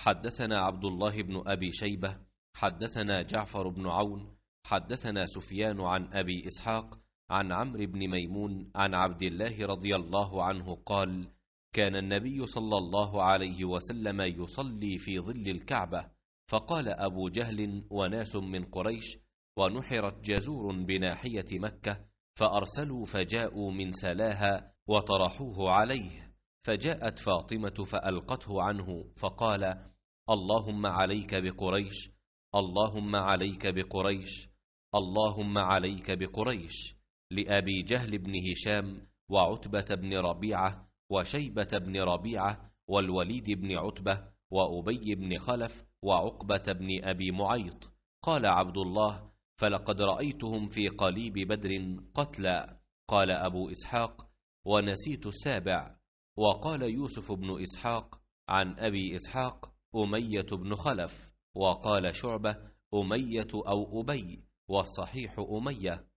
حدثنا عبد الله بن أبي شيبة حدثنا جعفر بن عون حدثنا سفيان عن أبي إسحاق عن عمرو بن ميمون عن عبد الله رضي الله عنه قال كان النبي صلى الله عليه وسلم يصلي في ظل الكعبة فقال أبو جهل وناس من قريش ونحرت جزور بناحية مكة فأرسلوا فجاءوا من سلاها وطرحوه عليه. فجاءت فاطمة فألقته عنه فقال اللهم عليك بقريش اللهم عليك بقريش اللهم عليك بقريش لأبي جهل بن هشام وعتبة بن ربيعة وشيبة بن ربيعة والوليد بن عتبة وأبي بن خلف وعقبة بن أبي معيط. قال عبد الله فلقد رأيتهم في قليب بدر قتلى. قال أبو إسحاق ونسيت السابع. وقال يوسف بن إسحاق عن أبي إسحاق أمية بن خلف وقال شعبة أمية أو أبي والصحيح أمية.